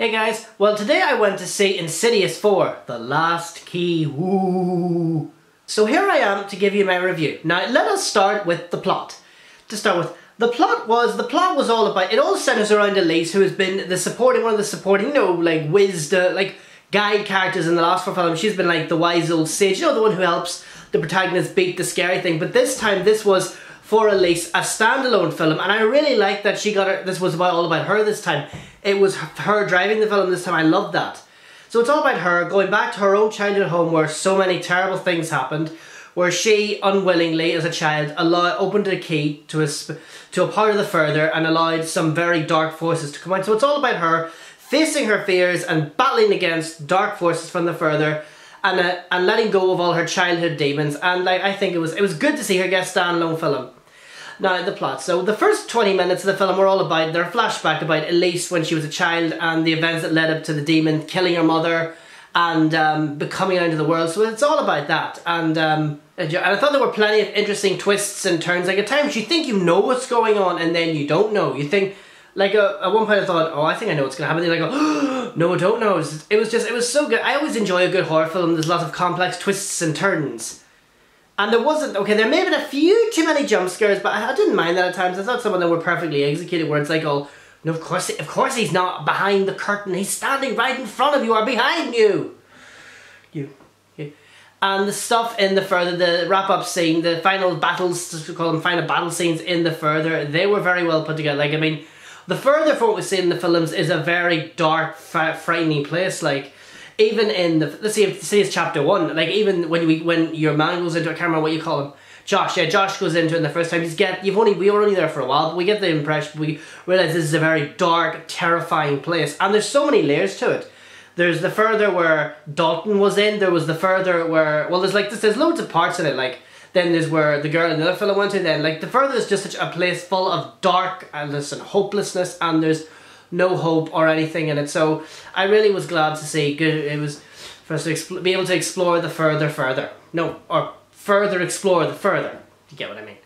Hey guys, well today I went to see Insidious 4, The Last Key, woo! So here I am to give you my review. Now let us start with the plot. To start with, the plot was, the plot was all about, it all centers around Elise who has been the supporting, one of the supporting, you know, like wisdom, like guide characters in the last four films. She's been like the wise old sage, you know, the one who helps the protagonist beat the scary thing. But this time, this was for Elise, a standalone film, and I really like that she got her, this was about all about her this time. It was her driving the film this time, I loved that. So it's all about her going back to her own childhood home where so many terrible things happened, where she unwillingly, as a child, allowed, opened a key to a, to a part of the further and allowed some very dark forces to come out. So it's all about her facing her fears and battling against dark forces from the further and uh, and letting go of all her childhood demons and like I think it was it was good to see her get standalone film. Now, the plot. So, the first 20 minutes of the film were all about their flashback about Elise when she was a child and the events that led up to the demon killing her mother and um, becoming out into the world. So, it's all about that. And, um, and I thought there were plenty of interesting twists and turns. Like, at times you think you know what's going on and then you don't know. You think, like, uh, at one point I thought, oh, I think I know what's going to happen. Then I go, oh, no, I don't know. It was just, it was so good. I always enjoy a good horror film. There's lots of complex twists and turns. And there wasn't, okay, there may have been a few too many jump scares, but I, I didn't mind that at times. I thought some of them were perfectly executed where it's like, oh, no, of course, of course he's not behind the curtain. He's standing right in front of you or behind you. You. you. And the stuff in the further, the wrap-up scene, the final battles, to call them final battle scenes in the further, they were very well put together. Like, I mean, the further from what we see in the films is a very dark, frightening place. Like, even in the let's see if say it's chapter one, like even when we when your man goes into a camera, what you call him, Josh. Yeah, Josh goes into it the first time. He's get you've only we were only there for a while, but we get the impression we realize this is a very dark, terrifying place, and there's so many layers to it. There's the further where Dalton was in. There was the further where well, there's like this. There's loads of parts in it. Like then there's where the girl and the other fellow went to. Then like the further is just such a place full of dark and hopelessness, and there's no hope or anything in it. So I really was glad to see good. It was for us to be able to explore the further, further. No, or further explore the further. You get what I mean?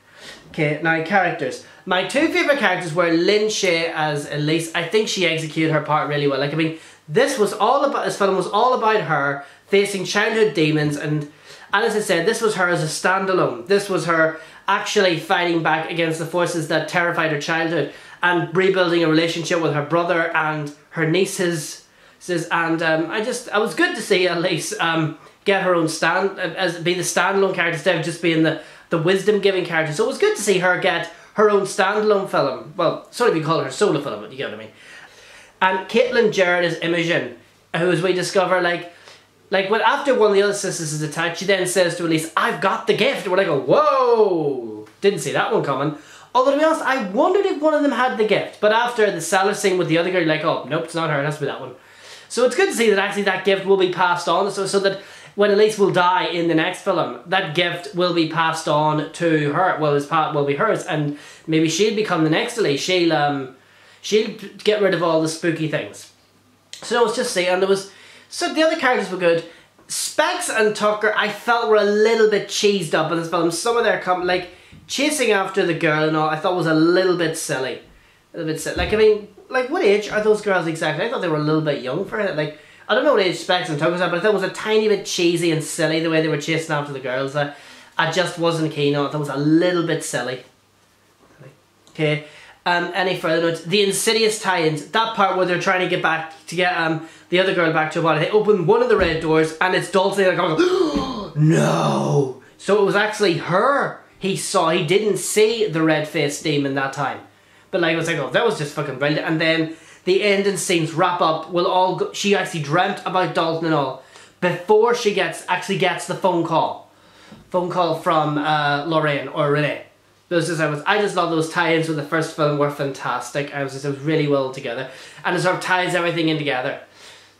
Okay, now characters. My two favourite characters were Lin Shaye as Elise. I think she executed her part really well. Like, I mean, this was all about, this film was all about her facing childhood demons and, and as I said, this was her as a standalone. This was her actually fighting back against the forces that terrified her childhood and rebuilding a relationship with her brother and her nieces. And um, I just, I was good to see Elise um, get her own stand, as be the standalone character instead of just being the, the wisdom giving character. So it was good to see her get her own standalone film. Well, sort of you call her solo film, but you get what I mean. And Caitlin Gerard is Imogen, who as we discover, like, like when after one of the other sisters is attacked, she then says to Elise, I've got the gift. And we're like, whoa, didn't see that one coming. Although to be honest, I wondered if one of them had the gift. But after the cellar scene with the other girl, like, oh, nope, it's not her, it has to be that one. So it's good to see that actually that gift will be passed on, so, so that when Elise will die in the next film, that gift will be passed on to her. Well, his part will be hers, and maybe she'll become the next Elise. She'll um, she'll get rid of all the spooky things. So it was just see, and there was so the other characters were good. Specs and Tucker, I felt were a little bit cheesed up in this film. Some of their come like chasing after the girl and all, I thought was a little bit silly. A little bit silly. Like, I mean, like, what age are those girls exactly? I thought they were a little bit young for it. Like, I don't know what age Specs and Tuckers are, but I thought it was a tiny bit cheesy and silly the way they were chasing after the girls. I, I just wasn't keen on it. That was a little bit silly. Okay. Um, any further notes? The Insidious tie-ins. That part where they're trying to get back to get um the other girl back to her body. They open one of the red doors and it's Dalton like no. So it was actually her he saw, he didn't see the red-faced demon that time. But like, I was like, oh, that was just fucking brilliant. And then the ending scenes wrap up, will all go, she actually dreamt about Dalton and all, before she gets, actually gets the phone call. Phone call from uh, Lorraine or Renai. Those just, I just love those tie-ins with the first film were fantastic. I was just, it was really well together. And it sort of ties everything in together.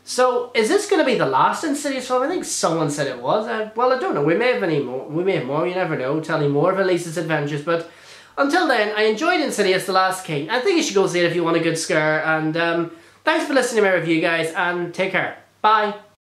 So, is this going to be the last Insidious film? I think someone said it was. Uh, well, I don't know. We may have any more. We may have more. You never know. Telling more of Elise's adventures. But until then, I enjoyed Insidious: The Last Key. I think you should go see it if you want a good scare. And um, thanks for listening to my review, guys. And take care. Bye.